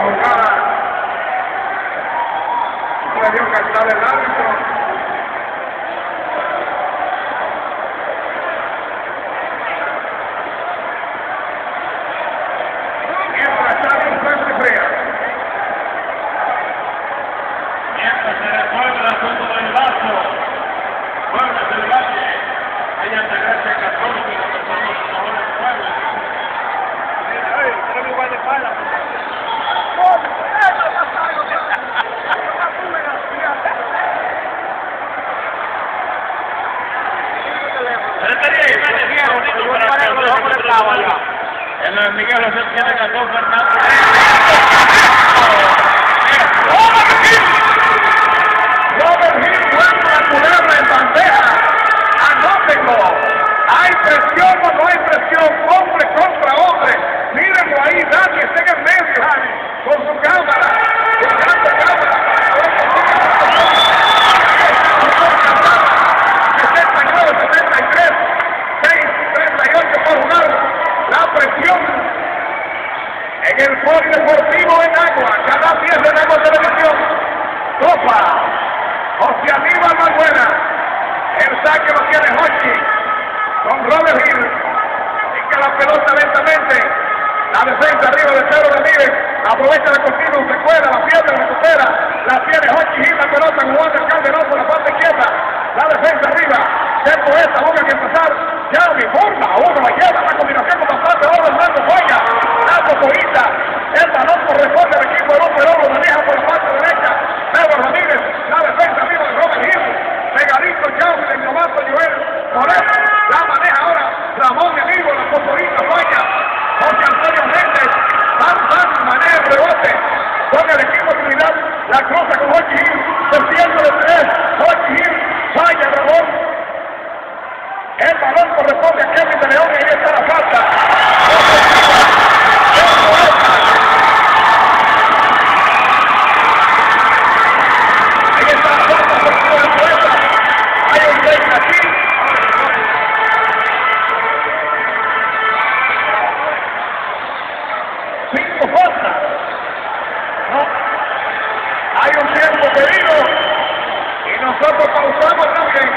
jugada dio cantar el árbitro. Mientras está en frente fría. Mientras se resuelve el asunto del vaso, Puebla del Valle, hay Altagracia 14, los personas a favor del Puebla. En el Miguel José Fernández. El saque lo tiene Hochi. Con Robert Hill. Pica la pelota lentamente. La defensa arriba de Pedro Ramírez. Aprovecha la continuo, se cuela, la pierde, la recupera. La tiene Hochi Hill, la pelota con Juan del Calderón por la parte izquierda. La defensa arriba. Dentro de esta boca que empezar. Llave, forma, uno la lleva. La combinación con la parte de oro, Marco Falla. La Popoita. El balón corresponde al equipo de Perón, lo maneja por la parte derecha. Pedro Ramírez, la defensa arriba de Robert Hill. Pegadito Llave, el novato Joel Moreno. La maneja ahora Ramón Amigo, la Popoita Falla. José Antonio Méndez. Van, van, maneja el rebote. Con el equipo Trinidad, la cruza con Hochi Hill. Desciendo de tres. Hochi Hill. Falla, Ramón. El balón corresponde a Kevin de León y ahí está la falta. Cinco faltas. No. Hay un tiempo pedido y nosotros pausamos también.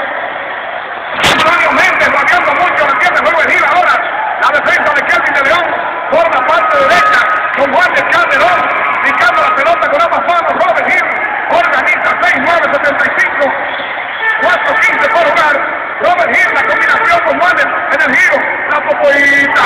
Antonio Méndez variando mucho la tiene Robert Hill ahora. La defensa de Kelvin de León por la parte derecha con Juan de Calderón. Picando la pelota con ambas manos. Robert Hill organiza 6-9-75. 4-15 por jugar. Robert Hill la combinación con Juan en el giro. La popoita.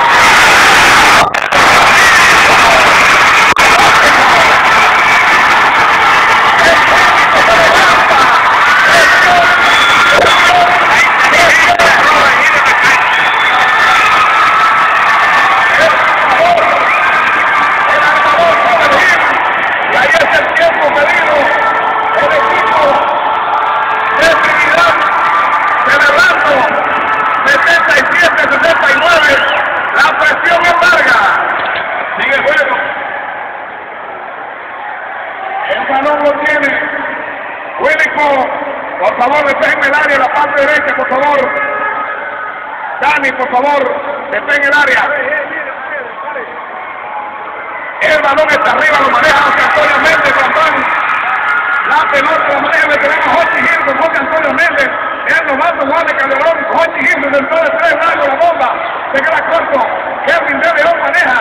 Favor, despejen el área, la parte derecha, por favor. Dani, por favor, despejen el área. El balón está arriba, lo maneja José Antonio Méndez, Rafael. La pelota la maneja el veterano Jorge Gil con José Antonio Méndez. El novato Juan de Calderón, Jorge Gil desde el de tres, largo la bomba. Se queda corto. Kevin de León maneja.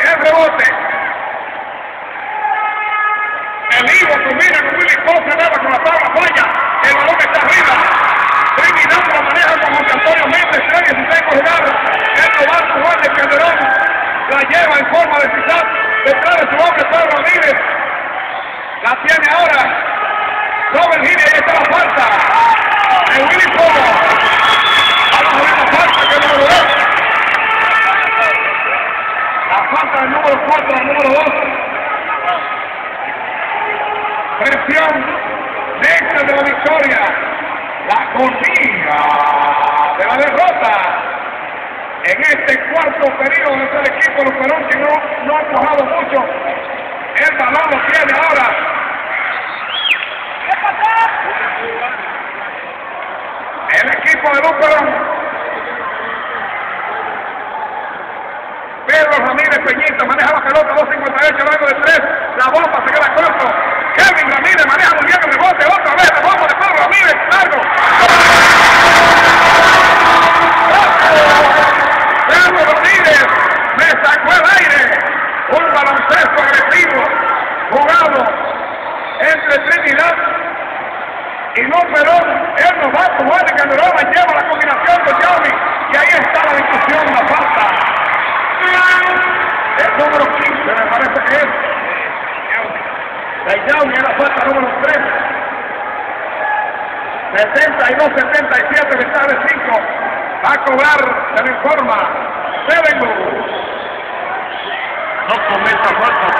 El rebote. El Ivo combina Willy Ponce, nada con la tabla, falla. El balón está arriba. Trinidad la maneja con José Antonio Méndez, 3-16 por jugar. El novato Juan de Calderón la lleva en forma de pisar detrás de su hombre Pedro Ramírez. La tiene ahora Robert Hill, ahí está la falta. De Willy Pogo. Vamos a la falta que el número 2. La falta del número 4 versión de de la victoria, la agonía de la derrota. En este cuarto periodo del equipo de Perón que no, ha cuajado mucho, el balón lo tiene ahora. El equipo de Luperón. Pedro Ramírez Peñita maneja la pelota 250. 72-77 le sabe 5. Va a cobrar, se le informa. Sevenwood. No cometa falta.